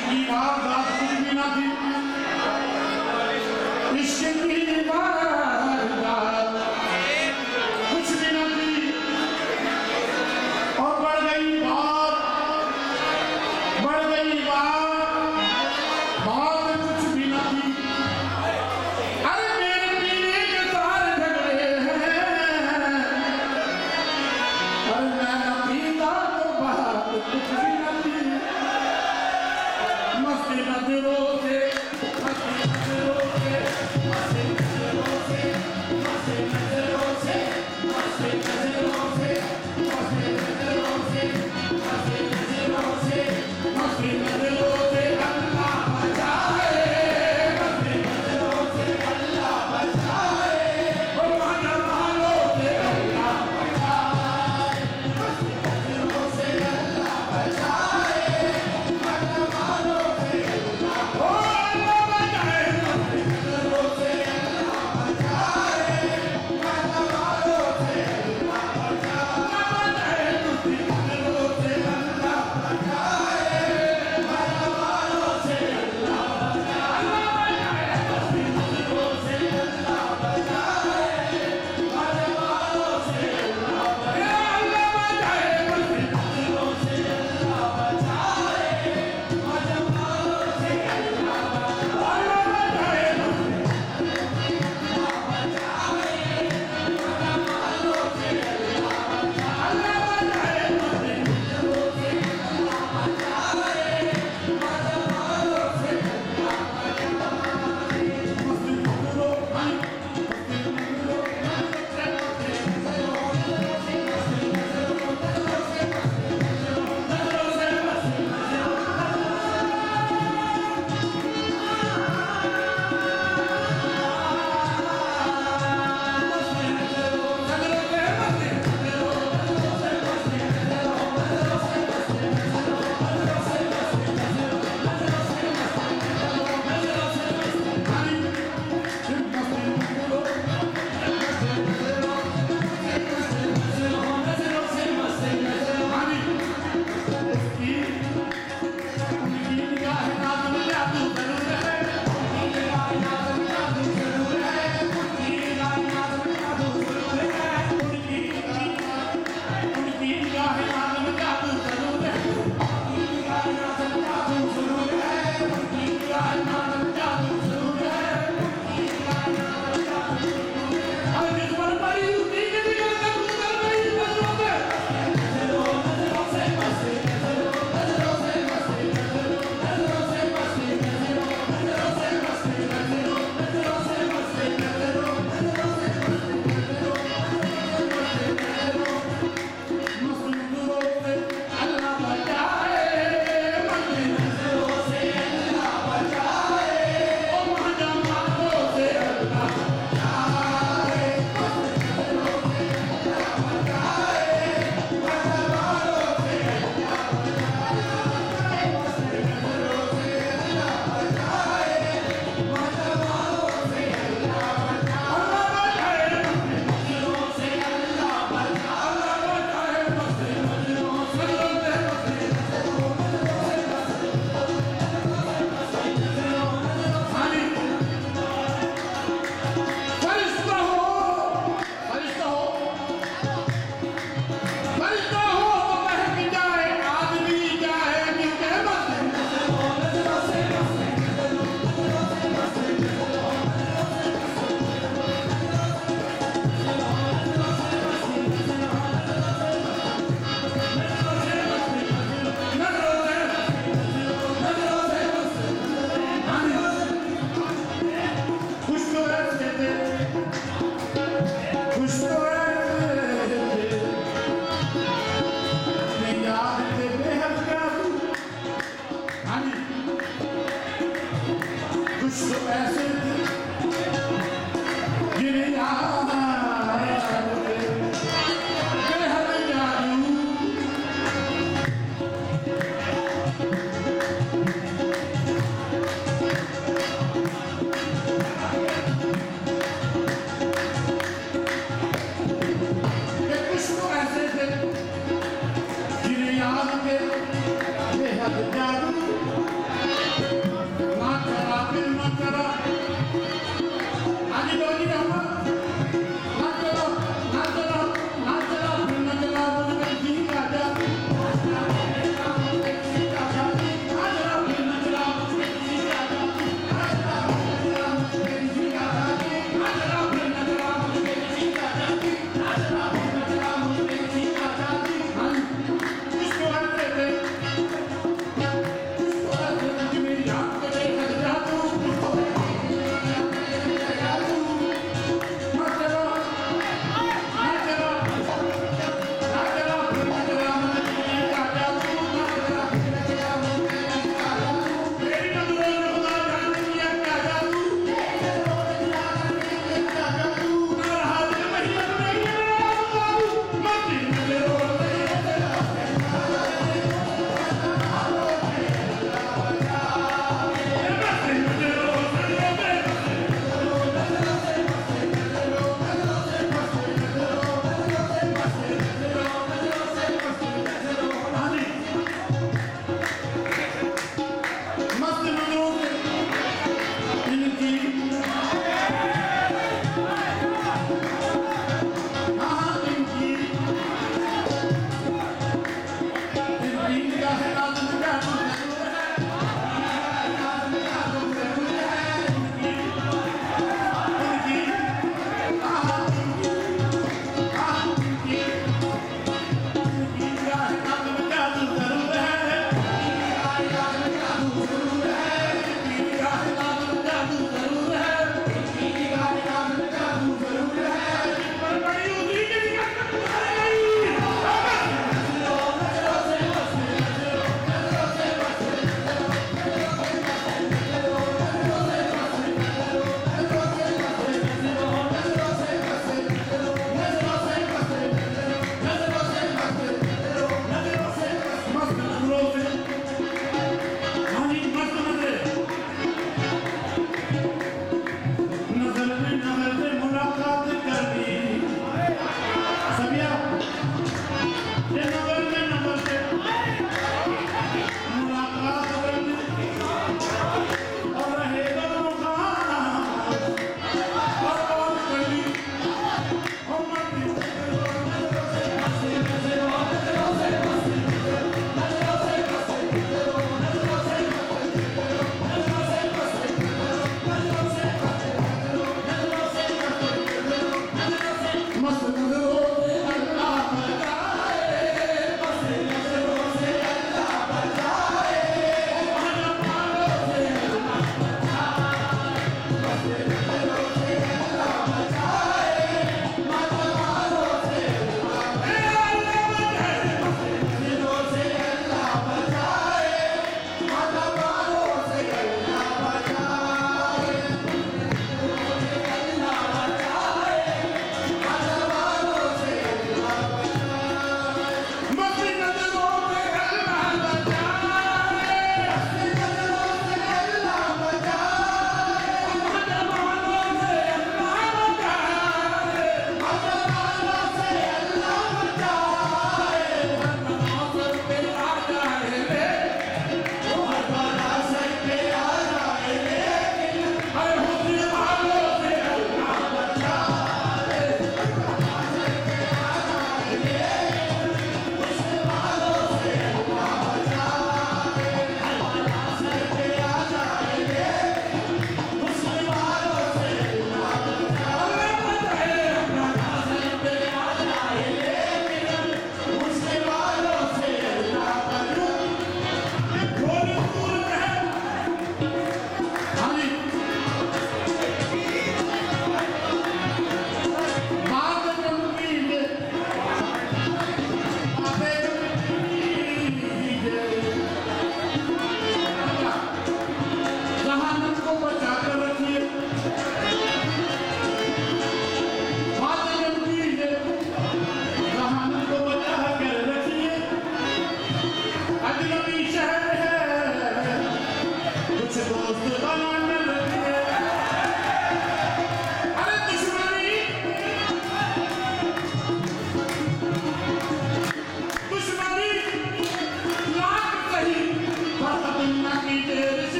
की बात राष्ट्रीय बिना थी